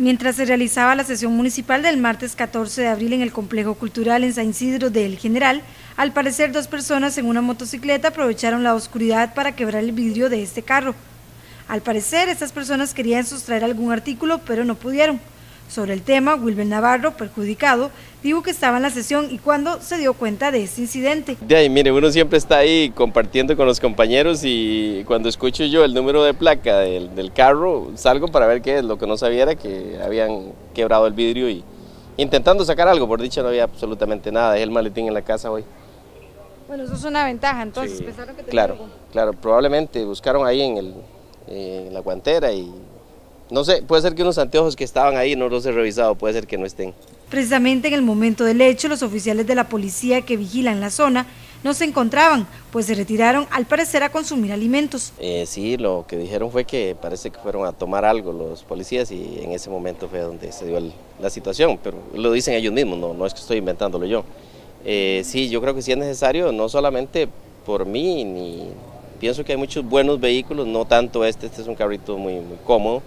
Mientras se realizaba la sesión municipal del martes 14 de abril en el complejo cultural en San Isidro de El General, al parecer dos personas en una motocicleta aprovecharon la oscuridad para quebrar el vidrio de este carro. Al parecer, estas personas querían sustraer algún artículo, pero no pudieron. Sobre el tema, Wilber Navarro, perjudicado, dijo que estaba en la sesión y cuando se dio cuenta de este incidente. De ahí, mire, uno siempre está ahí compartiendo con los compañeros y cuando escucho yo el número de placa del, carro, salgo para ver qué es. Lo que no sabía era que habían quebrado el vidrio y intentando sacar algo, por dicha no había absolutamente nada. Dejé el maletín en la casa hoy. Bueno, eso es una ventaja, entonces pensaron que Claro, claro, probablemente buscaron ahí en, el, en la guantera y no sé, puede ser que unos anteojos que estaban ahí no los he revisado, puede ser que no estén. Precisamente en el momento del hecho, los oficiales de la policía que vigilan la zona no se encontraban, pues se retiraron al parecer a consumir alimentos. Eh, sí, lo que dijeron fue que parece que fueron a tomar algo los policías y en ese momento fue donde se dio la situación, pero lo dicen ellos mismos, no, no es que estoy inventándolo yo. Eh, sí, yo creo que sí es necesario, no solamente por mí, ni pienso que hay muchos buenos vehículos, no tanto este, este es un carrito muy, muy cómodo,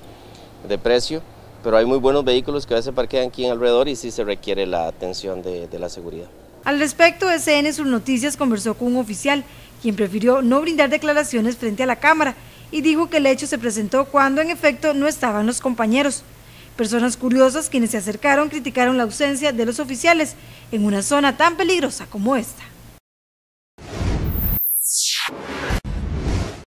de precio, pero hay muy buenos vehículos que a veces parquean aquí en alrededor y sí se requiere la atención de, de la seguridad. Al respecto, SN Sus Noticias conversó con un oficial, quien prefirió no brindar declaraciones frente a la Cámara y dijo que el hecho se presentó cuando en efecto no estaban los compañeros. Personas curiosas quienes se acercaron criticaron la ausencia de los oficiales en una zona tan peligrosa como esta.